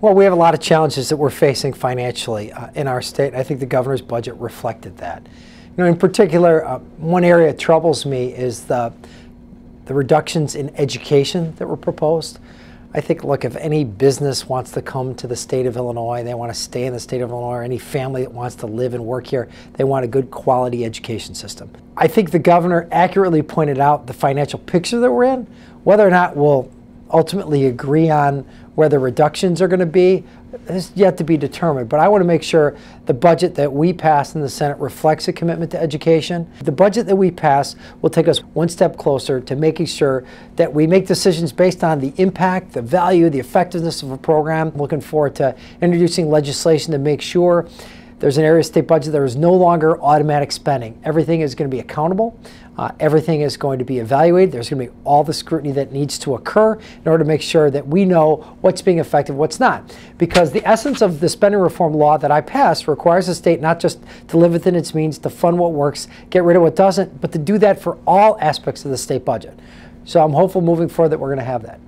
Well, we have a lot of challenges that we're facing financially uh, in our state. I think the governor's budget reflected that. You know, in particular, uh, one area that troubles me is the the reductions in education that were proposed. I think, look, if any business wants to come to the state of Illinois, they want to stay in the state of Illinois, or any family that wants to live and work here, they want a good quality education system. I think the governor accurately pointed out the financial picture that we're in. Whether or not we'll ultimately agree on where the reductions are going to be is yet to be determined. But I want to make sure the budget that we pass in the Senate reflects a commitment to education. The budget that we pass will take us one step closer to making sure that we make decisions based on the impact, the value, the effectiveness of a program. Looking forward to introducing legislation to make sure there's an area of state budget there is no longer automatic spending. Everything is going to be accountable. Uh, everything is going to be evaluated. There's going to be all the scrutiny that needs to occur in order to make sure that we know what's being effective, what's not. Because the essence of the spending reform law that I passed requires the state not just to live within its means, to fund what works, get rid of what doesn't, but to do that for all aspects of the state budget. So I'm hopeful moving forward that we're going to have that.